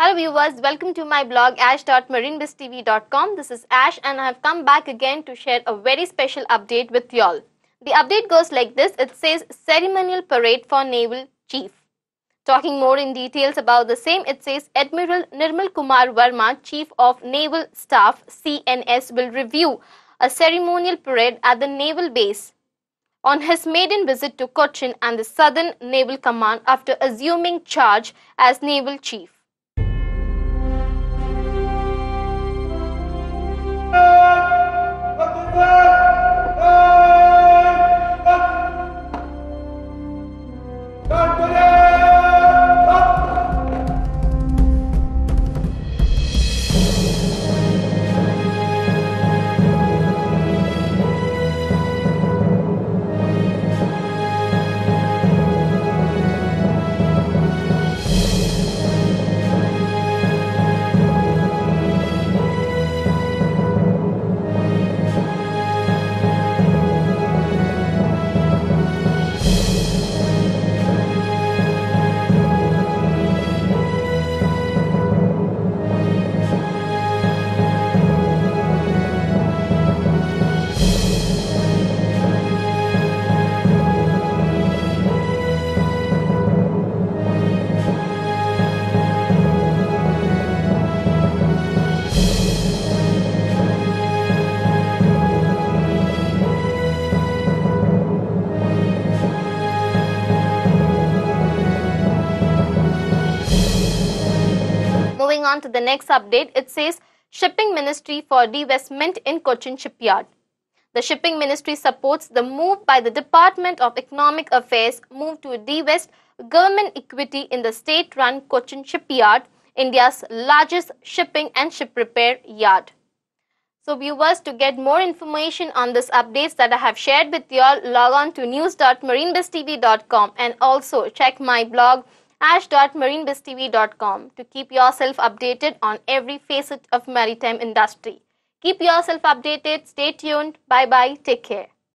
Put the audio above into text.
Hello viewers, welcome to my blog ash.marinebiztv.com. This is Ash and I have come back again to share a very special update with y'all. The update goes like this. It says ceremonial parade for naval chief. Talking more in details about the same, it says Admiral Nirmal Kumar Verma, Chief of Naval Staff CNS will review a ceremonial parade at the naval base on his maiden visit to Cochin and the Southern Naval Command after assuming charge as naval chief. Moving on to the next update, it says Shipping Ministry for divestment in Cochin Shipyard. The Shipping Ministry supports the move by the Department of Economic Affairs move to divest government equity in the state-run Cochin Shipyard, India's largest shipping and ship repair yard. So viewers, to get more information on these updates that I have shared with you all, log on to news.marinebiztv.com and also check my blog ash.marinebiztv.com to keep yourself updated on every facet of maritime industry. Keep yourself updated. Stay tuned. Bye bye. Take care.